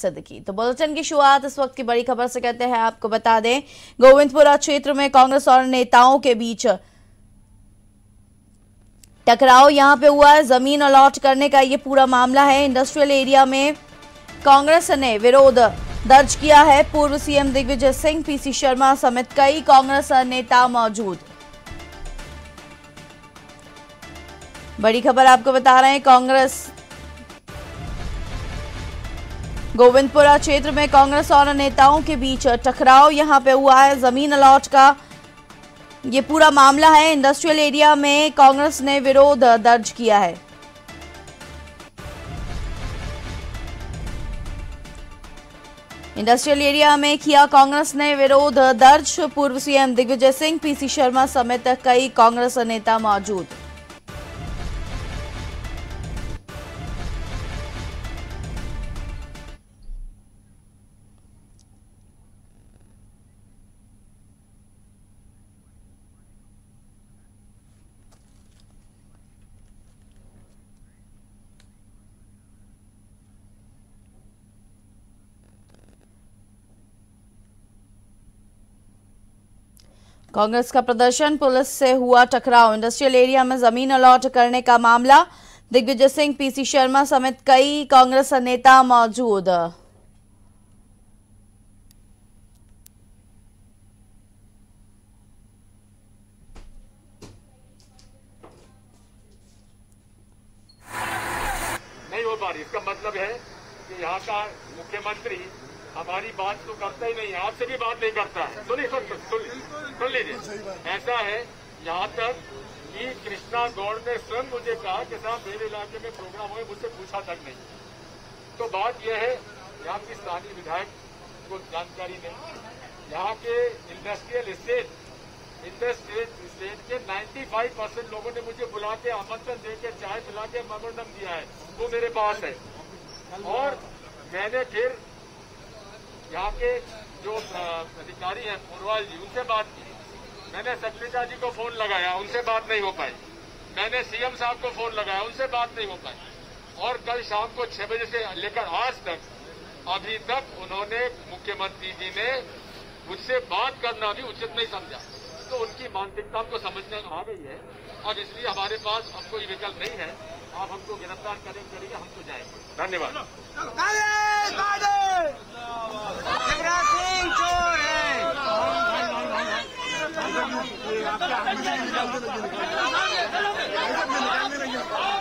सिद्दीकी तो बुलेटिन की शुरुआत इस वक्त की बड़ी खबर से कहते हैं, आपको बता दें, गोविंदपुरा क्षेत्र में कांग्रेस और नेताओं के बीच टकराव यहाँ पे हुआ है। ज़मीन अलॉट करने का ये पूरा मामला है। इंडस्ट्रियल एरिया में कांग्रेस ने विरोध दर्ज किया है। पूर्व सीएम दिग्विजय सिंह, पीसी शर्मा समेत कई कांग्रेस नेता मौजूद। बड़ी खबर आपको बता रहे हैं, कांग्रेस गोविंदपुरा क्षेत्र में कांग्रेस और नेताओं के बीच टकराव, यहाँ पे हुआ है ज़मीन अलॉट का। ये पूरा मामला है इंडस्ट्रियल एरिया में कांग्रेस ने विरोध दर्ज किया है। इंडस्ट्रियल एरिया में किया कांग्रेस ने विरोध दर्ज, पूर्व सीएम दिग्विजय सिंह, पीसी शर्मा समेत कई कांग्रेस नेता मौजूद। कांग्रेस का प्रदर्शन, पुलिस से हुआ टकराव। इंडस्ट्रियल एरिया में ज़मीन अलॉट करने का मामला। दिग्विजय सिंह, पीसी शर्मा समेत कई कांग्रेस नेता मौजूद। नहीं हो पा रही। इसका मतलब है कि यहाँ का मुख्यमंत्री हमारी बात तो करता ही नहीं, आपसे भी बात नहीं करता। है सुनिए, सुन लीजिए। ऐसा है, यहाँ तक कि कृष्णा गौड़ ने स्वयं मुझे कहा कि साहब, मेरे इलाके में प्रोग्राम हुए, मुझसे पूछा तक नहीं। तो बात यह है, यहाँ की स्थानीय विधायक को जानकारी नहीं। यहाँ के इंडस्ट्रियल स्टेट इंडस्ट्रियल स्टेट के 95 परसेंट लोगों ने मुझे बुला के आमंत्रण दे के चाय पिला के मेमोरेंडम दिया है। वो मेरे पास है। और मैंने फिर यहाँ के जो अधिकारी हैं पूर्वाल जी, उनसे बात की। मैंने सचलिता जी को फ़ोन लगाया, उनसे बात नहीं हो पाई। मैंने सीएम साहब को फ़ोन लगाया, उनसे बात नहीं हो पाई। और कल शाम को छह बजे से लेकर आज तक, अभी तक उन्होंने मुख्यमंत्री जी ने मुझसे बात करना भी उचित नहीं समझा। तो उनकी मानसिकता हमको समझने आ गई है। और इसलिए हमारे पास अब कोई विकल्प नहीं है। आप हमको गिरफ़्तार करें करिए हम तो जाएँगे। धन्यवाद कांग्रेस पार्टी शिवराज सिंह चोर है Saludos a